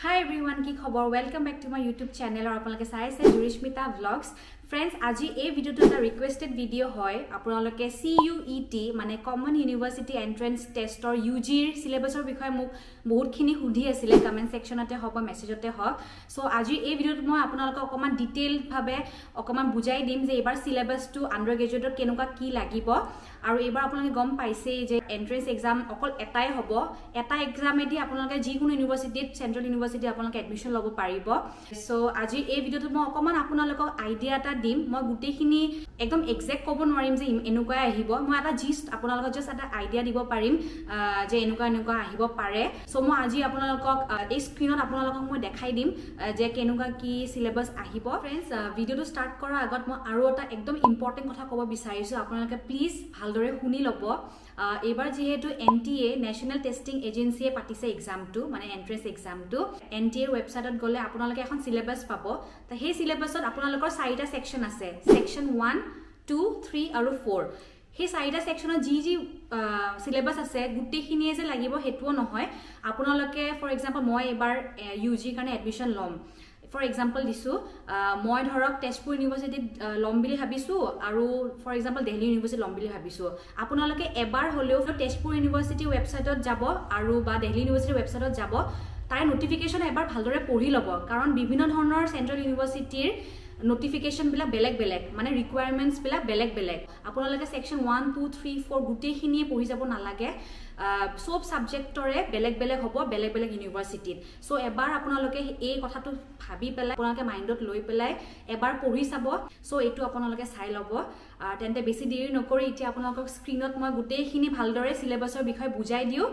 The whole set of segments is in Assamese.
হাই এভৰি ওৱান কি খবৰ welcome back to my YouTube channel আৰু আপোনালোকে চাই আছে জুৰিস্মিতা ভ্লগছ ফ্ৰেণ্ডছ আজি এই ভিডিঅ'টো এটা ৰিকুৱেষ্টেড ভিডিঅ' হয়। আপোনালোকে চি ইউ ই টি মানে কমন ইউনিভাৰ্চিটি এণ্ট্ৰেঞ্চ টেষ্টৰ ইউ জিৰ চিলেবাছৰ বিষয়ে মোক বহুতখিনি সুধি আছিলে। কমেণ্ট ছেকশ্যনতে হওক বা মেছেজতে হওক। চ' আজি এই ভিডিঅ'টোত মই আপোনালোকক অকণমান ডিটেইলভাৱে অকণমান বুজাই দিম যে এইবাৰ চিলেবাছটো আণ্ডাৰ গ্ৰেজুৱেটত কেনেকুৱা কি লাগিব। আৰু এইবাৰ আপোনালোকে গম পাইছেই যে এণ্ট্ৰেঞ্চ এক্সাম অকল এটাই হ'ব। এটা এক্সামেদি আপোনালোকে যিকোনো ইউনিভাৰ্চিটিত চেণ্ট্ৰেল ইউনিভাৰ্চিটিত আপোনালোকে এডমিশ্যন ল'ব পাৰিব। চ' আজি এই ভিডিঅ'টোত মই অকণমান আপোনালোকক আইডিয়া এটা দিম মই গোটেইখিনি একদম একজেক্ট ক'ব নোৱাৰিম যে এনেকুৱাই আহিব। মই এটা জিষ্ট আপোনালোকক জাষ্ট এটা আইডিয়া দিব পাৰিম যে এনেকুৱা এনেকুৱা আহিব পাৰে। চ' মই আজি আপোনালোকক এই স্ক্ৰীণত আপোনালোকক মই দেখাই দিম যে কেনেকুৱা কি চিলেবাছ আহিব। ফ্ৰেণ্ডছ ভিডিঅ'টো ষ্টাৰ্ট কৰাৰ আগত মই আৰু এটা একদম ইম্পৰ্টেণ্ট কথা ক'ব বিচাৰিছোঁ। আপোনালোকে প্লিজ ভালদৰে শুনি ল'ব। এইবাৰ যিহেতু N T A national testing এজেঞ্চিয়ে পাতিছে এক্সামটো মানে এণ্ট্ৰেঞ্চ এক্সামটো এন টি এৰ ৱেবছাইটত গ'লে আপোনালোকে এখন চিলেবাছ পাব। তো সেই চিলেবাছত আপোনালোকৰ চাৰিটা ছেকশ্যন আছে। ছেকশ্যন ওৱান টু থ্ৰী আৰু ফ'ৰ সেই চাৰিটা ছেকশ্যনত যি যি চিলেবাছ আছে গোটেইখিনিয়ে যে লাগিব সেইটোও নহয়। আপোনালোকে ফৰ এক্সাম্পল মই এইবাৰ ইউ জিৰ কাৰণে এডমিশ্যন ল'ম। ফৰ এক্সাম্পল দিছোঁ মই ধৰক তেজপুৰ ইউনিভাৰ্চিটিত ল'ম বুলি ভাবিছোঁ আৰু ফৰ এক্সাম্পল দেলহি ইউনিভাৰ্চিটিত ল'ম বুলি ভাবিছোঁ। আপোনালোকে এবাৰ হ'লেও তেজপুৰ ইউনিভাৰ্চিটিৰ ৱেবছাইটত যাব আৰু বা দেলহি ইউনিভাৰ্চিটিৰ ৱেবছাইটত যাব তাৰে নটিফিকেশ্যন এবাৰ ভালদৰে পঢ়ি ল'ব। কাৰণ বিভিন্ন ধৰণৰ চেণ্ট্ৰেল ইউনিভাৰ্চিটিৰ নটিফিকেশ্যনবিলাক বেলেগ বেলেগ মানে ৰিকুৱাৰমেণ্টছবিলাক বেলেগ বেলেগ। আপোনালোকে section one two three four গোটেইখিনিয়ে পঢ়ি যাব নালাগে। চব ছাবজেক্টৰে বেলেগ বেলেগ হ'ব বেলেগ বেলেগ ইউনিভাৰ্চিটিত চ' এবাৰ আপোনালোকে এই কথাটো ভাবি পেলাই আপোনালোকে মাইণ্ডত লৈ পেলাই এবাৰ পঢ়ি চাব। চ' এইটো আপোনালোকে চাই ল'ব। তেন্তে বেছি দেৰি নকৰি এতিয়া আপোনালোকক স্ক্ৰীণত মই গোটেইখিনি ভালদৰে চিলেবাছৰ বিষয়ে বুজাই দিওঁ।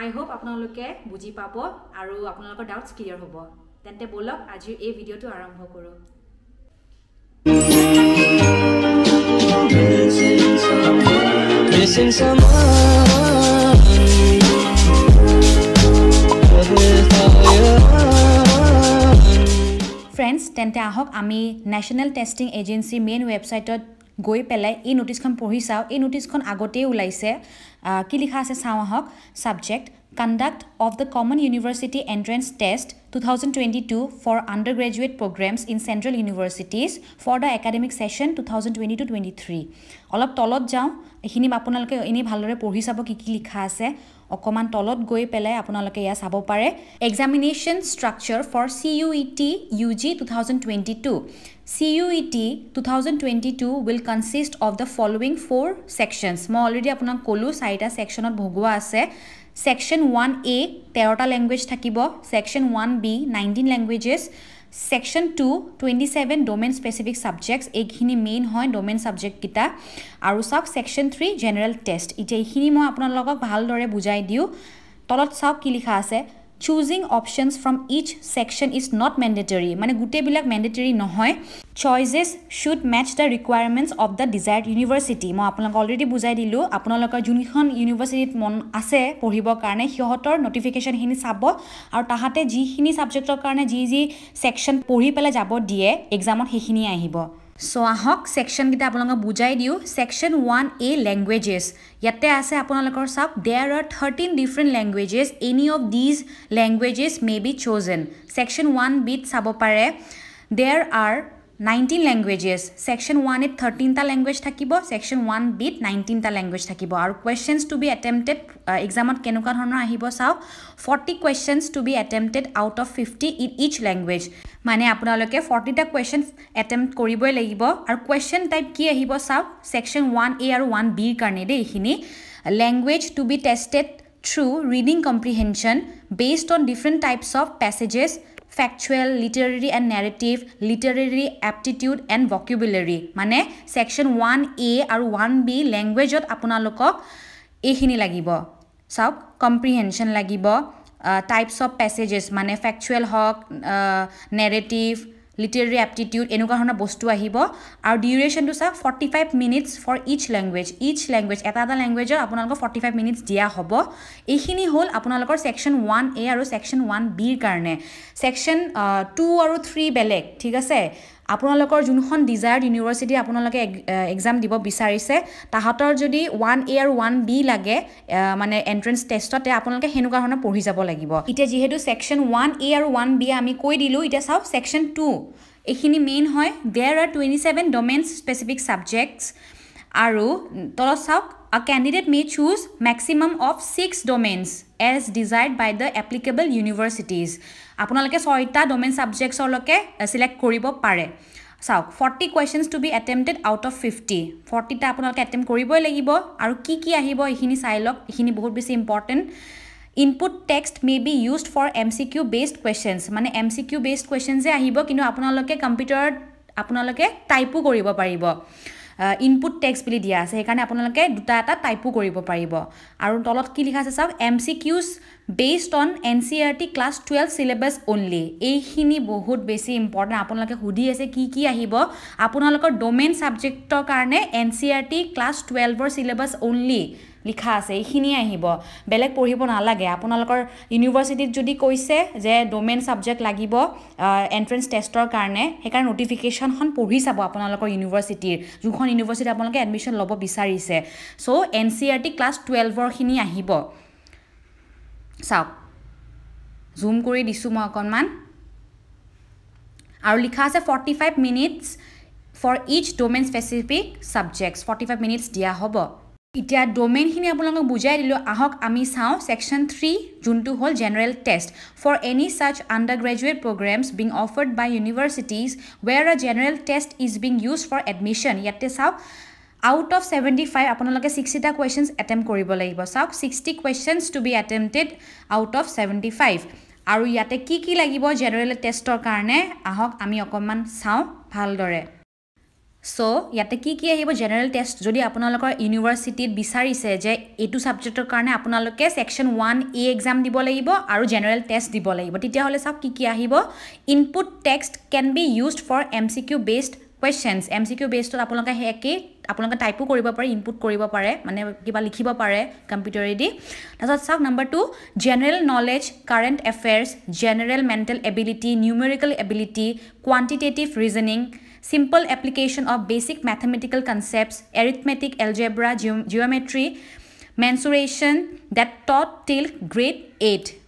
আই হোপ আপোনালোকে বুজি পাব আৰু আপোনালোকৰ ডাউটছ ক্লিয়াৰ হ'ব। তেন্তে ব'লক আজিৰ এই ভিডিঅ'টো আৰম্ভ কৰোঁ। ফ্ৰেণ্ডছ তেন্তে আহক আমি নেশ্যনেল টেষ্টিং এজেঞ্চিৰ মেইন ৱেবছাইটত গৈ পেলাই এই নটিচখন পঢ়ি চাওঁ। এই নটিচখন আগতেই ওলাইছে। কি লিখা আছে চাওঁ আহক। Subject twenty two for undergraduate programmes in central universities for the academic session two thousand twenty two twenty three অলপ তলত যাওঁ এইখিনি আপোনালোকে এনেই ভালদৰে পঢ়ি চাব কি কি লিখা আছে। অকণমান তলত গৈ পেলাই আপোনালোকে এয়া চাব পাৰে। Examination structure for C U E T U G two thousand twenty two C U E T two thousand twenty two will consist of the following four sections মই অলৰেডি আপোনাক ক'লোঁ চাৰিটা ছেকশ্যনত ভগোৱা আছে। ছেকশ্যন ওৱান এ তেৰটা লেংগুৱেজ থাকিব। Section one B nineteen languages section two twenty seven domain specific subjects এইখিনি মেইন হয় ডমেইন ছাবজেক্টকেইটা আৰু চাওক ছেকশ্যন থ্ৰী জেনেৰেল টেষ্ট এতিয়া এইখিনি মই আপোনালোকক ভালদৰে বুজাই দিওঁ। তলত চাওক কি লিখা আছে। Choosing options from each section is not mandatory মানে গোটেইবিলাক মেণ্ডেটৰী নহয়। Choices should match the requirements of the desired university মই আপোনালোকক অলৰেডি বুজাই দিলোঁ আপোনালোকৰ যোনখন ইউনিভাৰ্চিটিত মন আছে পঢ়িবৰ কাৰণে সিহঁতৰ নটিফিকেশ্যনখিনি চাব আৰু তাহাঁতে যিখিনি ছাবজেক্টৰ কাৰণে যি যি ছেকশ্যন পঢ়ি পেলাই যাব দিয়ে এক্সামত সেইখিনিয়ে আহিব। চ' আহক ছেকশ্যনকেইটা আপোনালোকক বুজাই দিওঁ। ছেকশ্যন ওৱান এ লেংগুৱেজেছ ইয়াতে আছে আপোনালোকৰ চাওক there are thirteen different languages any of these languages may be chosen section one বিত চাব পাৰে। There are nineteen languages section one এত থাৰ্টিনটা লেংগুৱেজ থাকিব ছেকশ্যন ওৱান বিত নাইনটিনটা লেংগুৱেজ থাকিব। আৰু কুৱেশ্যনছ টু বি এটেম্পটেড এক্সামত কেনেকুৱা ধৰণৰ আহিব চাওক। Forty questions to be attempted out of fifty in each language মানে আপোনালোকে ফৰ্টিটা কুৱেশ্যন এটেম্প্ট কৰিবই লাগিব। আৰু কুৱেশ্যন টাইপ কি আহিব চাওক? ছেকশ্যন ওৱান এ আৰু ওৱান বিৰ কাৰণে দেই এইখিনি। Language to be tested through reading comprehension based on different types of passages factual literary and narrative literary aptitude and vocabulary মানে ছেকশ্যন ওৱান এ আৰু ওৱান বি লেংগুৱেজত আপোনালোকক এইখিনি লাগিব। চাওক কম্প্ৰিহেনশ্যন লাগিব টাইপছ অফ পেছেজেছ মানে ফেকচুৱেল হওক নেৰেটিভ লিটাৰেৰী এপ্টিটিউড এনেকুৱা ধৰণৰ বস্তু আহিব। আৰু ডিউৰেশ্যনটো চাওক forty five minutes for each language each language এটা এটা লেংগুৱেজত আপোনালোকক ফৰ্টি ফাইভ মিনিটছ দিয়া হ'ব। এইখিনি হ'ল আপোনালোকৰ ছেকশ্যন ওৱান এ আৰু ছেকশ্যন ওৱান বিৰ কাৰণে। ছেকশ্যন টু আৰু থ্ৰী বেলেগ ঠিক আছে? আপোনালোকৰ যোনখন ডিজায়াৰ্ড ইউনিভাৰ্চিটি আপোনালোকে এক্সাম দিব বিচাৰিছে তাহাঁতৰ যদি ওৱান এ আৰু ওৱান বি লাগে মানে এণ্ট্ৰেঞ্চ টেষ্টতে আপোনালোকে সেনেকুৱা ধৰণৰ পঢ়ি যাব লাগিব। এতিয়া যিহেতু ছেকশ্যন ওৱান এ আৰু ওৱান বি আমি কৈ দিলোঁ এতিয়া চাওক ছেকশ্যন টু এইখিনি মেইন হয়। There are twenty seven domains specific subjects আৰু তলত চাওক a candidate may choose maximum of six domains as desired by the applicable universities আপোনালোকে ছয়টা ডমেইন ছাবজেক্টছৰলৈকে চিলেক্ট কৰিব পাৰে। চাওক forty questions to be attempted out of fifty ফৰ্টিটা আপোনালোকে এটেম্প কৰিবই লাগিব আৰু কি কি আহিব এইখিনি চাই লওক এইখিনি বহুত বেছি important input text may be used for M C Q based questions মানে এম চি কিউ বেছড কুৱেশ্যনছে আহিব কিন্তু আপোনালোকে কম্পিউটাৰত আপোনালোকে টাইপো কৰিব পাৰিব। ইনপুট টেক্সট বুলি দিয়া আছে সেইকাৰণে আপোনালোকে দুটা এটা টাইপো কৰিব পাৰিব। আৰু তলত কি লিখা আছে চাওক M C Qs based on N C R T class twelve syllabus only এইখিনি বহুত বেছি ইম্পৰ্টেণ্ট আপোনালোকে সুধি আছে কি কি আহিব। আপোনালোকৰ ডমেইন ছাবজেক্টৰ কাৰণে N C R T class টুৱেলভৰ syllabus only লিখা আছে এইখিনিয়ে আহিব। বেলেগ পঢ়িব নালাগে। আপোনালোকৰ ইউনিভাৰ্চিটিত যদি কৈছে যে ডমেইন ছাবজেক্ট লাগিব এণ্ট্ৰেঞ্চ টেষ্টৰ কাৰণে সেইকাৰণে ন'টিফিকেশ্যনখন পঢ়ি চাব আপোনালোকৰ ইউনিভাৰ্চিটিৰ যোনখন ইউনিভাৰ্চিটিত আপোনালোকে এডমিশ্যন ল'ব বিচাৰিছে। So' N C R T class টুৱেলভৰখিনি আহিব। চাওক জুম কৰি দিছোঁ মই অকণমান। আৰু লিখা আছে forty five minutes for each domain specific subjects forty five minutes দিয়া হ'ব। এতিয়া ডমেইনখিনি আপোনালোকক বুজাই দিলোঁ। আহক আমি চাওঁ ছেকশ্যন থ্ৰী যোনটো হ'ল general test for any such undergraduate programmes being offered by universities where a general test is being use for admission ইয়াতে চাওক আউট অফ ছেভেণ্টি ফাইভ আপোনালোকে ছিক্সটিটা কুৱেশ্যনছ এটেম্প কৰিব লাগিব। চাওক sixty questions to be attempted out of seventy five আৰু ইয়াতে কি কি লাগিব জেনেৰেল টেষ্টৰ কাৰণে? আহক আমি অকণমান চাওঁ ভালদৰে। চ' ইয়াতে কি কি আহিব? জেনেৰেল টেষ্ট যদি আপোনালোকৰ ইউনিভাৰ্চিটিত বিচাৰিছে যে এইটো ছাবজেক্টৰ কাৰণে আপোনালোকে ছেকশ্যন ওৱান এ এক্সাম দিব লাগিব আৰু জেনেৰেল টেষ্ট দিব লাগিব তেতিয়াহ'লে চাওক কি কি আহিব। Input text can be used for M C Q based questions M C Q বেছডত আপোনালোকে সেই একেই আপোনালোকে টাইপো কৰিব পাৰে ইনপুট কৰিব পাৰে মানে কিবা লিখিব পাৰে কম্পিউটাৰেদি তাৰপিছত চাওক number two general knowledge current affairs general mental ability numerical ability quantitative reasoning simple application of basic mathematical concepts, arithmetic, algebra, geom- geometry, mensuration that taught till grade 8.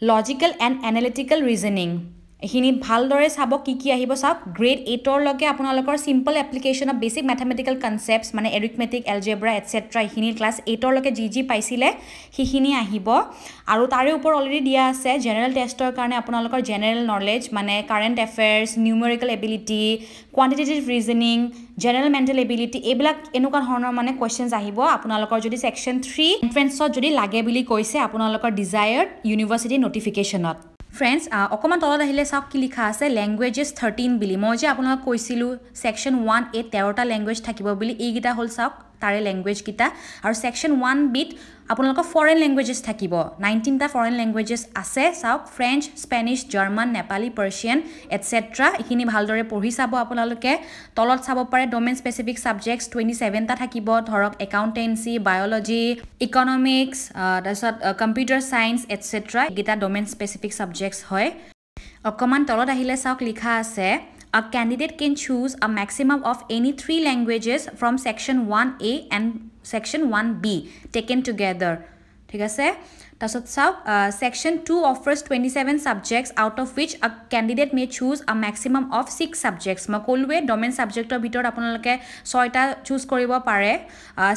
Logical and analytical reasoning. এইখিনি ভালদৰে চাব কি কি আহিব চাওক। গ্ৰেড এইটৰলৈকে আপোনালোকৰ simple application of basic mathematical concepts মানে এৰিথমেটিক এলজেব্ৰা এটচেট্ৰা এইখিনি ক্লাছ এইটৰলৈকে যি যি পাইছিলে সেইখিনি আহিব। আৰু তাৰে ওপৰত অলৰেডি দিয়া আছে জেনেৰেল টেষ্টৰ কাৰণে আপোনালোকৰ জেনেৰেল নলেজ মানে current affairs numerical ability quantitative reasoning general mental ability এইবিলাক এনেকুৱা ধৰণৰ মানে কুৱেশ্যনছ আহিব। আপোনালোকৰ যদি ছেকশ্যন থ্ৰী এণ্ট্ৰেঞ্চত যদি লাগে বুলি কৈছে আপোনালোকৰ ডিজায়াৰ্ড ইউনিভাৰ্চিটি ন'টিফিকেশ্যনত ফ্ৰেণ্ডছ অকণমান তলত আহিলে চাওক কি লিখা আছে। লেংগুৱেজেছ থাৰ্টিন বুলি। মই যে আপোনালোকক কৈছিলোঁ ছেকশ্যন ওৱান এ তেৰটা লেংগুৱেজ থাকিব বুলি এইকেইটা হ'ল চাওক। তাৰে লেংগুৱেজকেইটা আৰু ছেকশ্যন ওৱান বিত আপোনালোকৰ ফৰেন লেংগুৱেজেছ থাকিব। নাইনটিনটা ফৰেন লেংগুৱেজেছ আছে। চাওক French Spanish German Nepali Persian etcetera এইখিনি ভালদৰে পঢ়ি চাব আপোনালোকে। তলত চাব পাৰে ডমেইন স্পেচিফিক ছাবজেক্টছ টুৱেণ্টি ছেভেনটা থাকিব। ধৰক একাউণ্টেঞ্চি বায়'লজি ইকনমিক্স তাৰপিছত কম্পিউটাৰ ছায়েন্স এটচেট্ৰা এইকেইটা ডমেইন স্পেচিফিক ছাবজেক্টছ হয়। অকণমান তলত আহিলে চাওক লিখা আছে। A candidate can choose a maximum of any three languages from section 1A and section 1B taken together. ঠিক আছে? তাৰপিছত চাওক section two offers twenty seven subjects out of which a candidate may choose a maximum of six subjects মই ক'লোৱে ডমেইন ছাবজেক্টৰ ভিতৰত আপোনালোকে ছয়টা চুজ কৰিব পাৰে।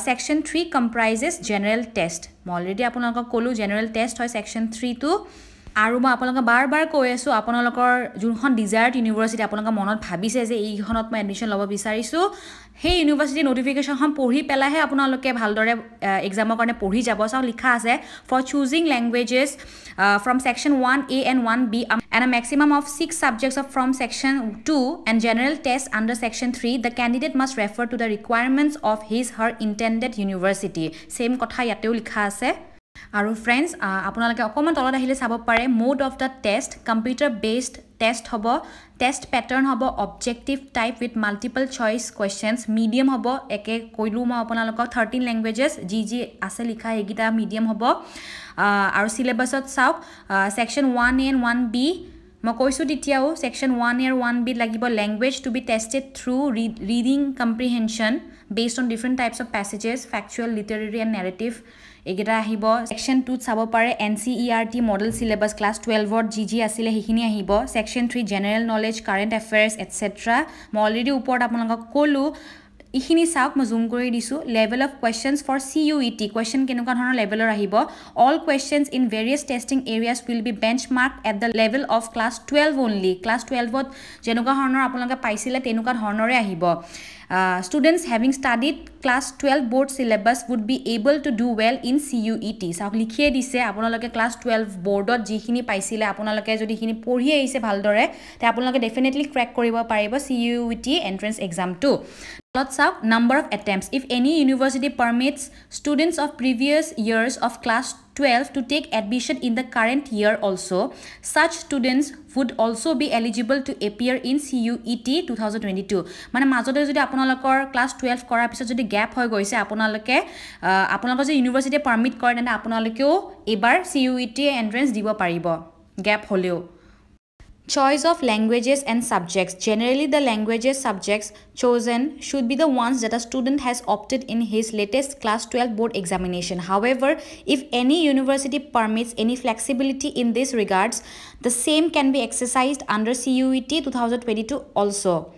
Section three comprises general test মই অলৰেডি আপোনালোকক ক'লোঁ জেনেৰেল টেষ্ট হয় ছেকশ্যন থ্ৰীটো আৰু মই আপোনালোকক বাৰ বাৰ কৈ আছোঁ আপোনালোকৰ যোনখন ডিজায়াৰ্ড ইউনিভাৰ্চিটি আপোনালোকৰ মনত ভাবিছে যে এইখনত মই এডমিশ্যন ল'ব বিচাৰিছোঁ সেই ইউনিভাৰ্চিটি ন'টিফিকেশ্যনখন পঢ়ি পেলাইহে আপোনালোকে ভালদৰে এক্সামৰ কাৰণে পঢ়ি যাব। চাওক লিখা আছে for choosing languages from section one A and one B and a maximum of six subjects of from section two and general test under section three the candidate must refer to the requirements of his her intended university same কথা ইয়াতেও লিখা আছে। আৰু ফ্ৰেণ্ডছ আপোনালোকে অকণমান তলত আহিলে চাব পাৰে mode of the test computer based test হ'ব টেষ্ট পেটাৰ্ণ হ'ব objective type with multiple choice questions medium হ'ব একে কৈলোঁ মই আপোনালোকক থাৰ্টিন লেংগুৱেজেছ যি যি আছে লিখা সেইকেইটা মিডিয়াম হ'ব। আৰু চিলেবাছত চাওক section one A one B মই কৈছোঁ তেতিয়াও ছেকশ্যন ওৱান ইয়াৰ ওৱান বিত লাগিব language to be tested through reading comprehension based on different types of passages factual literary and narrative এইকেইটা আহিব। ছেকশ্যন টুত চাব পাৰে N C E R T model syllabus class টুৱেলভত যি যি আছিলে সেইখিনি আহিব। Section three general knowledge current affairs etcetera মই অলৰেডি ওপৰত আপোনালোকক ক'লোঁ এইখিনি চাওক মই জুম কৰি দিছোঁ। Level of questions for C U E T question কেনেকুৱা ধৰণৰ লেভেলৰ আহিব? All questions in various testing areas will be benchmark at the level of class twelve only class টুৱেলভত যেনেকুৱা ধৰণৰ আপোনালোকে পাইছিলে তেনেকুৱা ধৰণৰে আহিব। Students having studied class twelve board syllabus would be able to do well in C U E T চাওক লিখিয়ে দিছে আপোনালোকে ক্লাছ টুৱেলভ বৰ্ডত যিখিনি পাইছিলে আপোনালোকে যদি সেইখিনি পঢ়ি আহিছে ভালদৰে তে আপোনালোকে ডেফিনেটলি ক্ৰেক কৰিব পাৰিব C U E T entrance এক্সামটো তলত চাওক number of attempts if any university permits students of previous years of class 12 to take admission in the current year also such students would also be eligible to appear in CUET 2022 মানে মাজতে যদি আপোনালোকৰ ক্লাছ টুৱেলভ কৰাৰ পিছত যদি গেপ হৈ গৈছে আপোনালোকে আপোনালোকৰ যদি ইউনিভাৰ্চিটিয়ে পাৰ্মিট কৰে তেন্তে আপোনালোকেও এইবাৰ C U E T entrance দিব পাৰিব। গেপ হ'লেও। Choice of languages and subjects. Generally, the languages subjects chosen should be the ones that a student has opted in his latest class 12 board examination. However, if any university permits any flexibility in this regards, the same can be exercised under CUET 2022 also.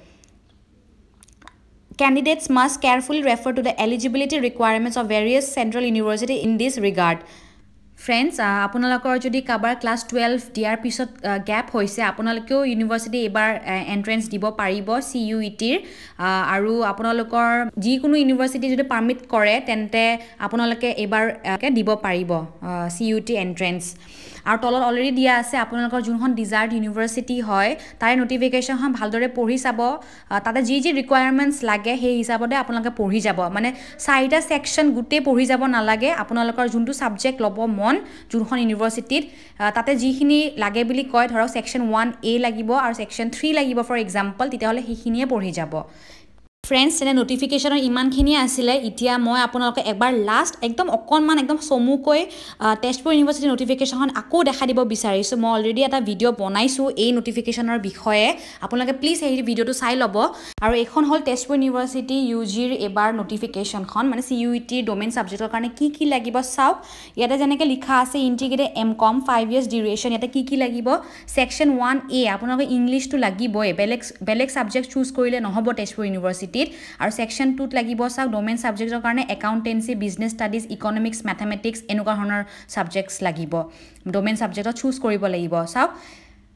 Candidates must carefully refer to the eligibility requirements of various central university in this regard. Friends আপোনালোকৰ যদি কাৰোবাৰ ক্লাছ টুৱেলভ দিয়াৰ পিছত গেপ হৈছে আপোনালোকেও ইউনিভাৰ্চিটি এইবাৰ এণ্ট্ৰেঞ্চ দিব পাৰিব চি ইউ ই টিৰ আৰু আপোনালোকৰ যিকোনো ইউনিভাৰ্চিটি যদি পাৰ্মিট কৰে তেন্তে আপোনালোকে এইবাৰ দিব পাৰিব চি ইউ টি এণ্ট্ৰেঞ্চ আৰু তলত অলৰেডি দিয়া আছে আপোনালোকৰ যোনখন ডিজাৰ্ট ইউনিভাৰ্চিটি হয় তাৰে নটিফিকেশ্যনখন ভালদৰে পঢ়ি চাব। তাতে যি যি ৰিকুৱাৰমেণ্টছ লাগে সেই হিচাপতে আপোনালোকে পঢ়ি যাব। মানে চাৰিটা ছেকশ্যন গোটেই পঢ়ি যাব নালাগে আপোনালোকৰ যোনটো ছাবজেক্ট ল'ব মন যোনখন ইউনিভাৰ্চিটিত তাতে যিখিনি লাগে বুলি কয় ধৰক ছেকশ্যন ওৱান এ লাগিব আৰু ছেকশ্যন থ্ৰী লাগিব ফৰ এক্সাম্পল তেতিয়াহ'লে সেইখিনিয়ে পঢ়ি যাব। ফ্ৰেণ্ডছ তেনে নটিফিকেশ্যনৰ ইমানখিনিয়ে আছিলে। এতিয়া মই আপোনালোকে এবাৰ লাষ্ট একদম অকণমান একদম চমুকৈ তেজপুৰ ইউনিভাৰ্চিটিৰ নটিফিকেশ্যনখন আকৌ দেখা দিব বিচাৰিছোঁ। মই অলৰেডি এটা ভিডিঅ' বনাইছোঁ এই নটিফিকেশ্যনৰ বিষয়ে। আপোনালোকে প্লিজ সেই ভিডিঅ'টো চাই ল'ব। আৰু এইখন হ'ল তেজপুৰ ইউনিভাৰ্চিটি ইউ জিৰ এইবাৰ নটিফিকেশ্যনখন মানে চি ইউ টিৰ ডমেইন ছাবজেক্টৰ কাৰণে কি কি লাগিব চাওক। ইয়াতে যেনেকৈ লিখা আছে integrated M com five years duration ইয়াতে কি কি লাগিব? ছেকশ্যন ওৱান এ আপোনালোকে ইংলিছটো লাগিবই। বেলেগ বেলেগ ছাবজেক্ট চুজ কৰিলে নহ'ব তেজপুৰ ইউনিভাৰ্চিটি আৰু ছেকশ্যন টুত লাগিব চাওক ডমেইন ছাবজেক্টৰ কাৰণে accountancy business studies economics mathematics এনেকুৱা ধৰণৰ ছাবজেক্টছ লাগিব। ডমেইন ছাবজেক্টত চুজ কৰিব লাগিব চাওক।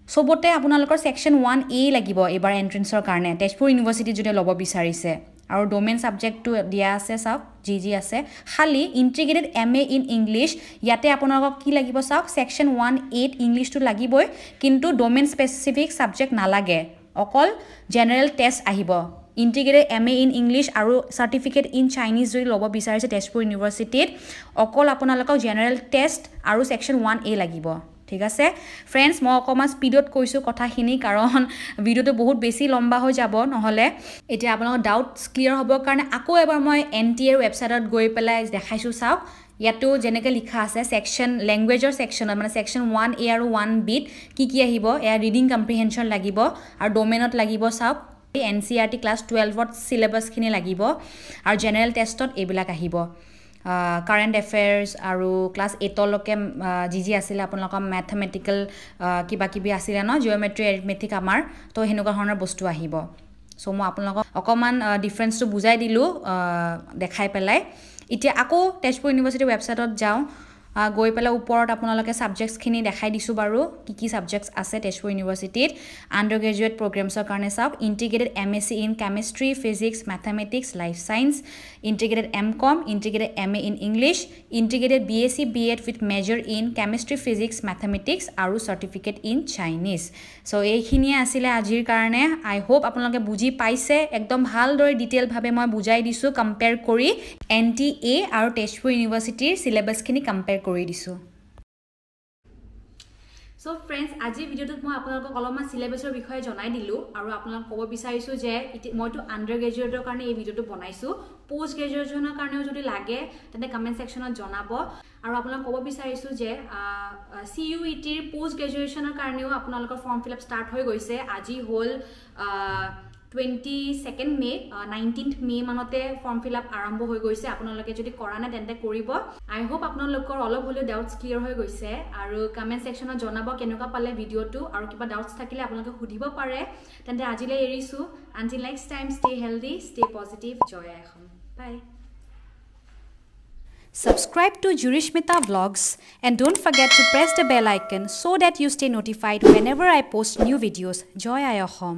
চবতে আপোনালোকৰ ছেকশ্যন ওৱান এ লাগিব এইবাৰ এণ্ট্ৰেঞ্চৰ কাৰণে। তেজপুৰ ইউনিভাৰ্চিটিত যদি ল'ব বিচাৰিছে। আৰু ডমেইন ছাবজেক্টটো দিয়া আছে চাওক যি যি আছে। খালি integrated M A in English ইয়াতে আপোনালোকক কি লাগিব চাওক ছেকশ্যন ওৱান এইট ইংলিছটো লাগিবই কিন্তু ডমেইন স্পেচিফিক ছাবজেক্ট নালাগে। অকল জেনেৰেল টেষ্ট আহিব। Integrated M A in English আৰু চাৰ্টিফিকেট ইন চাইনিজ যদি ল'ব বিচাৰিছে তেজপুৰ ইউনিভাৰ্চিটিত অকল আপোনালোকক জেনেৰেল টেষ্ট আৰু ছেকশ্যন ওৱান এ লাগিব। ঠিক আছে? ফ্ৰেণ্ডছ মই অকণমান স্পীডত কৈছোঁ কথাখিনি কাৰণ ভিডিঅ'টো বহুত বেছি লম্বা হৈ যাব নহ'লে এতিয়া আপোনালোকৰ ডাউটছ ক্লিয়াৰ হ'বৰ কাৰণে আকৌ এবাৰ মই এন টি এৰ ৱেবছাইটত গৈ পেলাই দেখাইছোঁ চাওক। ইয়াতো যেনেকৈ লিখা আছে ছেকশ্যন লেংগুৱেজৰ ছেকশ্যনত মানে ছেকশ্যন ওৱান এ আৰু ওৱান বিত কি কি আহিব এয়া ৰিডিং কম্প্ৰিহেনশ্যন লাগিব আৰু ডমেইনত লাগিব চাওক। N C R T class টুৱেলভত চিলেবাছখিনি লাগিব আৰু জেনেৰেল টেষ্টত এইবিলাক আহিব। কাৰেণ্ট এফেয়াৰ্ছ আৰু ক্লাছ এইটলৈকে যি যি আছিলে আপোনালোকৰ মেথমেটিকেল কিবা কিবি আছিলে ন জিঅ'মেট্ৰি এৰিথমেটিক আমাৰ তো সেনেকুৱা ধৰণৰ বস্তু আহিব। চ' মই আপোনালোকক অকণমান ডিফাৰেঞ্চটো বুজাই দিলোঁ দেখাই পেলাই। এতিয়া আকৌ তেজপুৰ ইউনিভাৰ্চিটিৰ ৱেবছাইটত যাওঁ। গৈ পেলাই ওপৰত আপোনালোকে ছাবজেক্টছখিনি দেখাই দিছোঁ বাৰু কি কি ছাবজেক্টছ আছে তেজপুৰ ইউনিভাৰ্চিটিত আণ্ডাৰ গ্ৰেজুৱেট প্ৰগ্ৰেমছৰ কাৰণে চাওক integrated M S C in chemistry physics mathematics life science integrated M com integrated M A in English integrated B S C B Ed with major in chemistry physics mathematics আৰু চাৰ্টিফিকেট ইন চাইনিজ চ' এইখিনিয়ে আছিলে আজিৰ কাৰণে। আই হোপ আপোনালোকে বুজি পাইছে। একদম ভালদৰে ডিটেইলভাৱে মই বুজাই দিছোঁ কম্পেয়াৰ কৰি। এন টি এ আৰু তেজপুৰ ইউনিভাৰ্চিটিৰ চিলেবাছখিনি কম্পেয়াৰ কৰি দিছোঁ। চ' ফ্ৰেণ্ডছ আজিৰ ভিডিঅ'টোত মই আপোনালোকক অলপমান চিলেবাছৰ বিষয়ে জনাই দিলোঁ আৰু আপোনালোকক ক'ব বিচাৰিছোঁ যে মইতো আণ্ডাৰ গ্ৰেজুৱেটৰ কাৰণে এই ভিডিঅ'টো বনাইছোঁ। পষ্ট গ্ৰেজুৱেশ্যনৰ কাৰণেও যদি লাগে তেন্তে কমেণ্ট ছেকশ্যনত জনাব। আৰু আপোনালোক ক'ব বিচাৰিছোঁ যে চি ইউ ই টিৰ পষ্ট গ্ৰেজুৱেশ্যনৰ কাৰণেও আপোনালোকৰ ফৰ্ম ফিল আপ ষ্টাৰ্ট হৈ গৈছে। আজি হ'ল twenty second May' nineteenth May' মানতে ফৰ্ম ফিল আপ আৰম্ভ হৈ গৈছে। আপোনালোকে যদি কৰা নাই তেন্তে কৰিব। আই হোপ আপোনালোকৰ অলপ হ'লেও ডাউটছ ক্লিয়াৰ হৈ গৈছে আৰু কমেণ্ট ছেকশ্যনত জনাব কেনেকুৱা পালে ভিডিঅ'টো আৰু কিবা ডাউটছ থাকিলে আপোনালোকে সুধিব পাৰে। তেন্তে আজিলৈ এৰিছোঁ। Until next time stay healthy stay positive জয় এখন bye Subscribe to Jurishmita Vlogs and don't forget to press the bell icon so that you stay notified whenever I post new videos. Joy Ayahom.